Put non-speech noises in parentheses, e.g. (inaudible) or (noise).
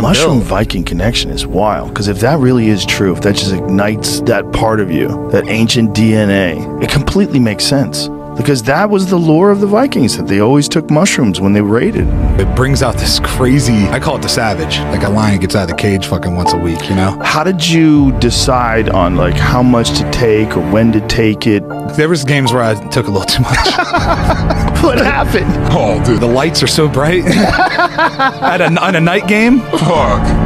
Mushroom Viking connection is wild because if that really is true, if that just ignites that part of you, that ancient DNA, it completely makes sense. Because that was the lore of the Vikings that they always took mushrooms when they raided. It brings out this crazy, I call it the savage. Like a lion gets out of the cage fucking once a week, you know? How did you decide on like how much to take or when to take it? There was games where I took a little too much. (laughs) (laughs) what happened? Oh, dude, the lights are so bright. (laughs) At a, on a night game, fuck.